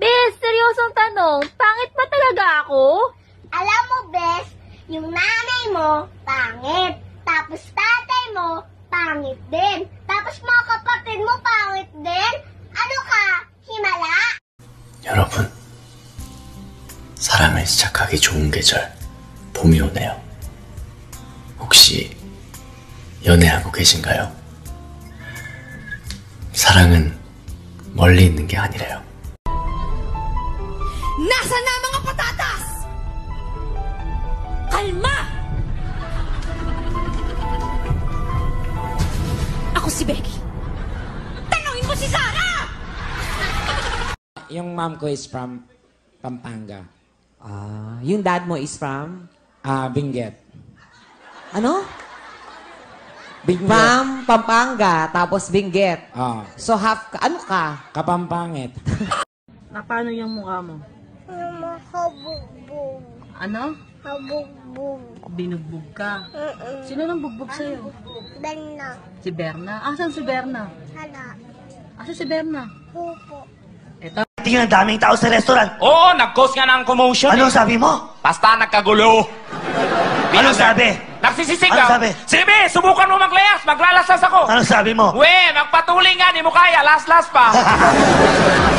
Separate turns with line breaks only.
Bes, seryosong tanong, pangit ba talaga ako?
Alam mo, Bes, yung nanay mo, pangit. Tapos tatay mo, pangit din. Tapos mga kapatid mo, pangit din. Ano ka? Himala?
여러분, 사랑을 시작하기 좋은 계절, 봄이 오네요. 혹시 연애하고 계신가요? 사랑은 멀리 있는 게 아니래요.
Nasa na mga patatas? Kalma! Ako si Becky. Tanungin mo si Sarah!
Yung mom ko is from Pampanga.
Ah, yung dad mo is from?
Ah, Benguet.
Ano?
Benguet.
From Pampanga, tapos Benguet.
Ah,
So half, ka- ano ka?
Kapampangit.
Na paano yung mukha mo?
Habugbog.
Ano?
Habugbog.
Binugbog ka. Sino nang bugbog sa'yo?
Berna.
Si Berna. Asan si Berna?
Hala.
Asan si Berna?
Pupo.
Eto.
Tingnan ang daming tao sa restaurant.
Oo, nag-cause nga ng commotion.
Anong
eh.
sabi mo?
Basta nagkagulo.
Anong sabi?
Nagsisisigaw.
Anong sabi?
Sige, subukan mo maglayas. Maglalaslas ako.
Anong sabi mo?
We, magpatuloy nga. Di mo kaya. Last-last pa.